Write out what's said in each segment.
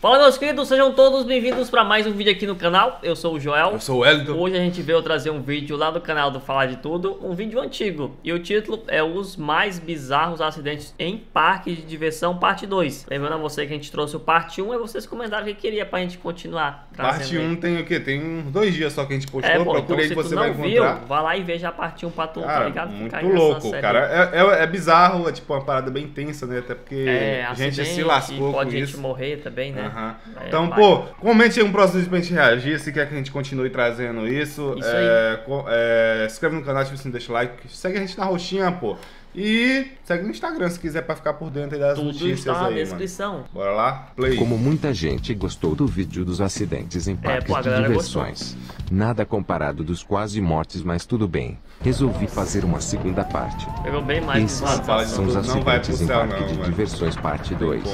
Fala meus queridos, sejam todos bem-vindos para mais um vídeo aqui no canal. Eu sou o Joel. Eu sou o Elton. Hoje a gente veio trazer um vídeo lá do canal do Falar de Tudo, um vídeo antigo. E o título é Os Mais Bizarros Acidentes em Parques de Diversão, parte 2. Lembrando a você que a gente trouxe o parte 1 e vocês comentaram que queria pra gente continuar Parte 1 tem o quê? Tem uns dois dias só que a gente postou. É, pô, Procura então, aí você não vai viu, encontrar. vai lá e veja a parte 1 pra tu, tá Cara, ligado? muito nessa louco, cara. É, é, é bizarro, é tipo uma parada bem tensa, né? Até porque É, a gente se lascou pode com gente isso. morrer também, né? Aham. É, Então, pô, comente aí um próximo vídeo pra gente reagir, se quer que a gente continue trazendo isso. Isso é, é, se inscreve no canal, ativa o sininho, deixa o like, segue a gente na roxinha, pô. E segue no Instagram se quiser pra ficar por dentro aí das Tudo notícias está na aí, mano. descrição. Bora lá? Play. Como muita gente gostou do vídeo dos acidentes em parques pô, a de galera diversões. Nada comparado dos quase mortes, mas tudo bem. Resolvi fazer uma segunda parte. Pegou bem mais Esses são os tudo, não vai acidentes em parque não, de mano. diversões parte 2.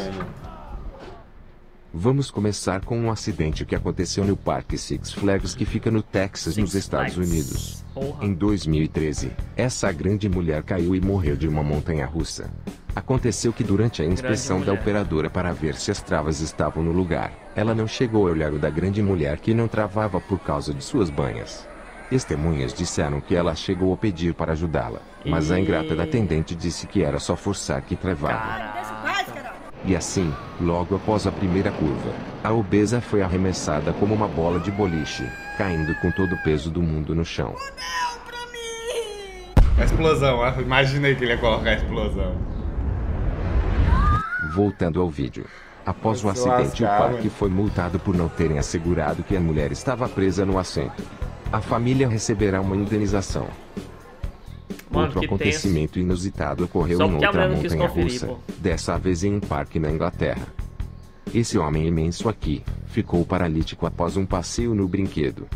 Vamos começar com um acidente que aconteceu no Parque Six Flags que fica no Texas, nos Six Estados Flags. Unidos. Porra. Em 2013, essa grande mulher caiu e morreu de uma montanha russa. Aconteceu que durante a inspeção da operadora para ver se as travas estavam no lugar, ela não chegou a olhar o da grande mulher que não travava por causa de suas banhas. Testemunhas disseram que ela chegou a pedir para ajudá-la, mas a ingrata da atendente disse que era só forçar que travava. Caraca. E assim, logo após a primeira curva, a obesa foi arremessada como uma bola de boliche, caindo com todo o peso do mundo no chão. A explosão, eu imaginei que ele ia colocar a explosão. Voltando ao vídeo. Após o acidente, o parque foi multado por não terem assegurado que a mulher estava presa no assento. A família receberá uma indenização. Mano, Outro acontecimento inusitado ocorreu Só em outra montanha russa, pô. dessa vez em um parque na Inglaterra. Esse homem imenso aqui ficou paralítico após um passeio no brinquedo.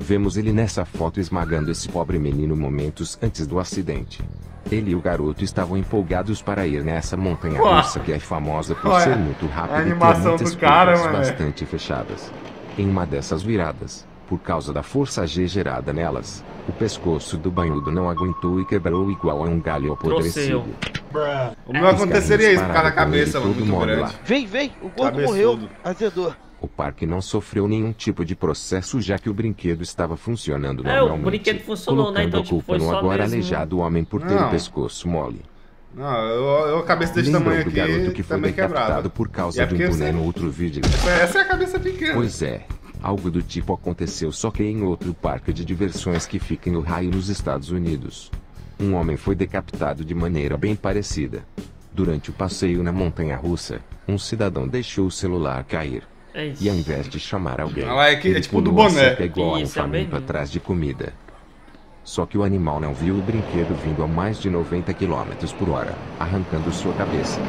Vemos ele nessa foto esmagando esse pobre menino momentos antes do acidente. Ele e o garoto estavam empolgados para ir nessa montanha russa que é famosa por Ué, ser muito rápida a e ter animação muitas do cara, curvas mano. bastante fechadas. Em uma dessas viradas, por causa da força G gerada nelas, o pescoço do banhudo não aguentou e quebrou igual a um galho apodrecido. O meu aconteceria isso por causa da cabeça, muito grande. mole Vem, vem, o gordo Cabeçudo. morreu. Azedou. O parque não sofreu nenhum tipo de processo já que o brinquedo estava funcionando É, o normalmente. brinquedo funcionou, né? Então, a tipo, culpa foi no só agora mesmo- aleijado homem por ter Não. o pescoço mole. Não, eu, eu a cabeça desse Lembram tamanho do aqui garoto que foi também decapitado quebrada. por causa é de um boné no outro vídeo? Essa é a cabeça pequena. Pois é, algo do tipo aconteceu só que em outro parque de diversões que fica em Ohio nos Estados Unidos. Um homem foi decapitado de maneira bem parecida. Durante o passeio na montanha russa, um cidadão deixou o celular cair. É. E ao invés de chamar alguém, Ah lá, é que- é ele tipo do pulou a boné. igual a um é faminto bem- atrás de comida. Só que o animal não viu o brinquedo vindo a mais de 90 km por hora, arrancando sua cabeça.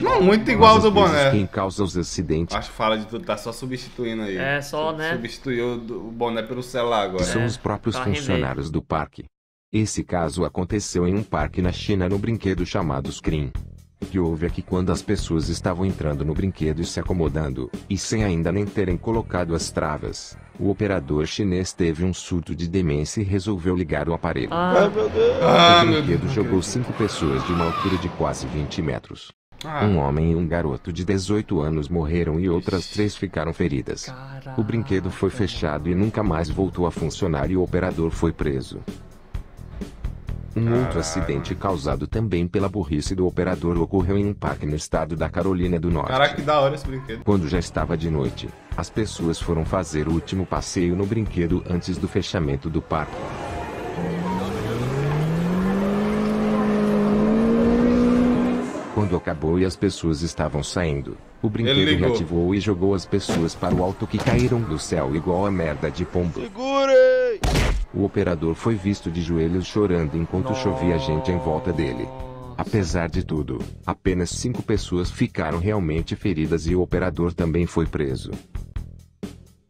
Não, muito igual do boné. Quem causa os acidentes Acho que fala de tudo, tá só substituindo aí. É, só, né? Substituiu o boné pelo celular agora. são É, os próprios funcionários do parque. Esse caso aconteceu em um parque na China no brinquedo chamado Screen. O que houve é que quando as pessoas estavam entrando no brinquedo e se acomodando, e sem ainda nem terem colocado as travas, o operador chinês teve um surto de demência e resolveu ligar o aparelho. Ah, Ai, meu Deus. Ah, o meu brinquedo jogou cinco pessoas de uma altura de quase 20 metros. Ah, Um homem e um garoto de 18 anos morreram e outras três ficaram feridas. caraca. O brinquedo foi fechado e nunca mais voltou a funcionar e o operador foi preso. Um outro Caralho. acidente causado também pela burrice do operador ocorreu em um parque no estado da Carolina do Norte. Caraca, que da hora esse brinquedo. Quando já estava de noite, as pessoas foram fazer o último passeio no brinquedo antes do fechamento do parque. Quando acabou e as pessoas estavam saindo, o brinquedo reativou e jogou as pessoas para o alto que caíram do céu igual a merda de pombo. Segurem! O operador foi visto de joelhos chorando enquanto chovia gente em volta dele. Apesar de tudo, apenas cinco pessoas ficaram realmente feridas e o operador também foi preso.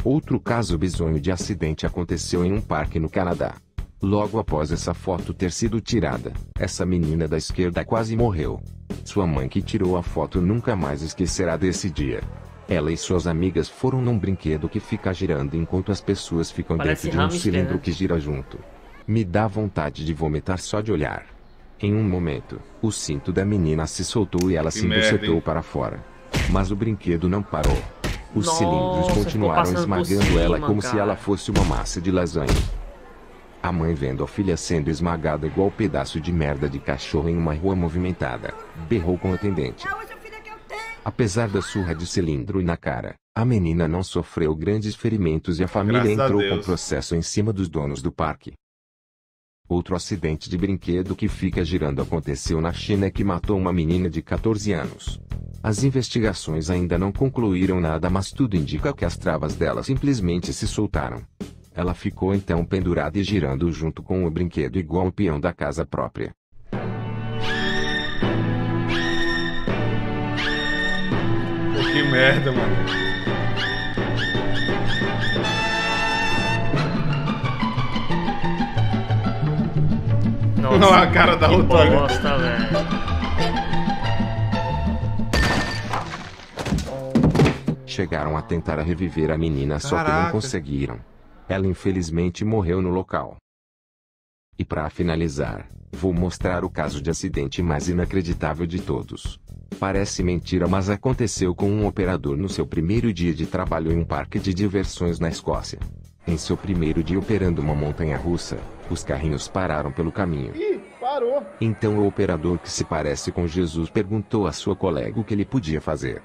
Outro caso bizonho de acidente aconteceu em um parque no Canadá. Logo após essa foto ter sido tirada, essa menina da esquerda quase morreu. Sua mãe que tirou a foto nunca mais esquecerá desse dia. Ela e suas amigas foram num brinquedo que fica girando enquanto as pessoas ficam Parece dentro de um hamster, cilindro né? que gira junto. Me dá vontade de vomitar só de olhar. Em um momento, o cinto da menina se soltou e ela Que se merda, para fora. Mas o brinquedo não parou. Os Nossa, cilindros continuaram esmagando ela cima, como se cara. ela fosse uma massa de lasanha. A mãe vendo a filha sendo esmagada igual pedaço de merda de cachorro em uma rua movimentada, berrou com o atendente. É a. Apesar da surra de cilindro na cara, a menina não sofreu grandes ferimentos e a família Graças a entrou com Deus. processo em cima dos donos do parque. Outro acidente de brinquedo que fica girando aconteceu na China que matou uma menina de 14 anos. As investigações ainda não concluíram nada, mas tudo indica que as travas dela simplesmente se soltaram. Ela ficou então pendurada e girando junto com o brinquedo igual um peão da casa própria. Pô, que merda, mano. Nossa, Não, a cara da que outra, olha. bosta, velho. Chegaram a tentar reviver a menina, só que Caraca. não conseguiram. Ela infelizmente morreu no local. E para finalizar, vou mostrar o caso de acidente mais inacreditável de todos. Parece mentira, mas aconteceu com um operador no seu primeiro dia de trabalho em um parque de diversões na Escócia. Em seu primeiro dia operando uma montanha russa, os carrinhos pararam pelo caminho. Ih, parou. Então o operador que se parece com Jesus perguntou à sua colega o que ele podia fazer.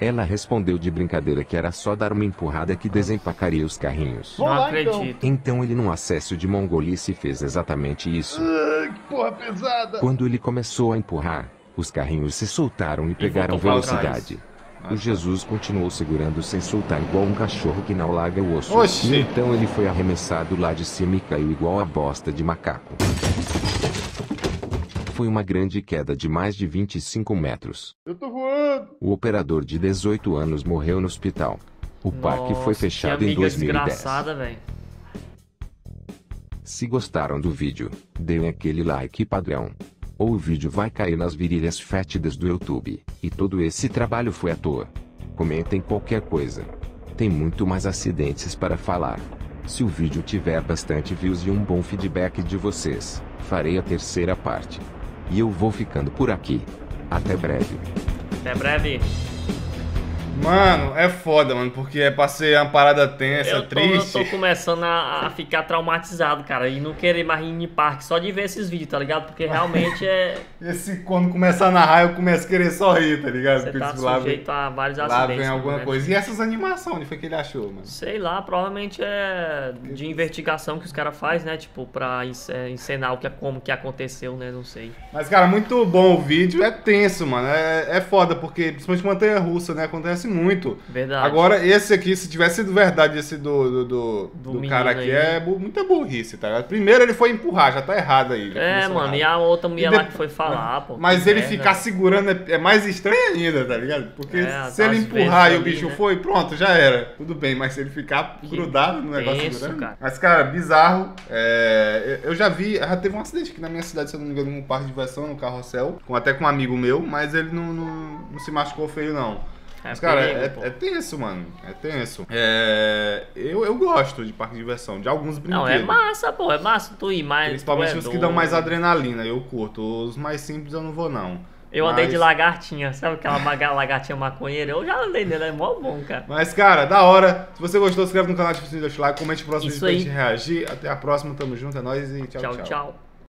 Ela respondeu de brincadeira que era só dar uma empurrada que desempacaria os carrinhos. Não lá, então. acredito. Então ele num acesso de mongolice fez exatamente isso. Ai, que porra pesada. Quando ele começou a empurrar, os carrinhos se soltaram e pegaram voltou pra velocidade. Ah, O Jesus continuou segurando sem soltar igual um cachorro que não larga o osso. Oxi. E então ele foi arremessado lá de cima e caiu igual a bosta de macaco. Foi uma grande queda de mais de 25 metros. Eu tô voando. O operador de 18 anos morreu no hospital. O parque foi Nossa, fechado que em amiga 2010. desgraçada, velho. Se gostaram do vídeo, deem aquele like padrão. Ou o vídeo vai cair nas virilhas fétidas do YouTube, e todo esse trabalho foi à toa. Comentem qualquer coisa. Tem muito mais acidentes para falar. Se o vídeo tiver bastante views e um bom feedback de vocês, farei a terceira parte. E eu vou ficando por aqui. Até breve. Até breve. Mano, é foda, mano, porque é pra ser uma parada tensa, Eu tô, eu triste. tô começando a, a ficar traumatizado, cara, e não querer mais ir em parque só de ver esses vídeos, tá ligado? Porque realmente é. Esse, quando começa a narrar, eu começo a querer só rir, tá ligado? Você Porque tá isso lá vem, sujeito a vários lá acidentes. vem alguma né? coisa. E essas animações, onde foi que ele achou, mano? Sei lá, provavelmente é de investigação que os caras fazem, né? Tipo, pra é, encenar o que, como que aconteceu, né? Não sei. Mas, cara, muito bom o vídeo. É tenso, mano. É, é foda, porque principalmente montanha russa, né? Acontece muito. Verdade. Agora, esse aqui, se tivesse sido verdade, esse do, do, do, Do cara aqui, aí. é bu- muita burrice, tá ligado? Primeiro ele foi empurrar, já tá errado aí. É, mano, errado. e a outra mulher lá que foi falar, pô. Mas ele merda. ficar segurando é, é mais estranho ainda, tá ligado? Porque É, se ele às empurrar e o bicho ali, né? foi, pronto, já era. Tudo bem, mas se ele ficar Que grudado no negócio segurando. cara. Mas, cara, bizarro. É, eu já vi, já teve um acidente aqui na minha cidade, se eu não me engano, num parque de diversão, no carrossel, com, até com um amigo meu, mas ele não, não, não se machucou feio, não. É Mas, cara, perigo, é, é tenso, mano. É tenso. É, eu, eu gosto de parque de diversão, de alguns brinquedos. Não, é massa, pô, é massa tu ir, mas. Principalmente é os que dão mais adrenalina, eu curto. Os mais simples eu não vou, não. Eu andei de Mas- lagartinha, sabe aquela lagartinha maconheira? Eu já andei nela, é mó bom, cara. Mas, cara, da hora. Se você gostou, se inscreve no canal, deixa o like, comente o próximo Isso vídeo pra aí. gente reagir. Até a próxima, tamo junto, é nóis e tchau, tchau. tchau. tchau.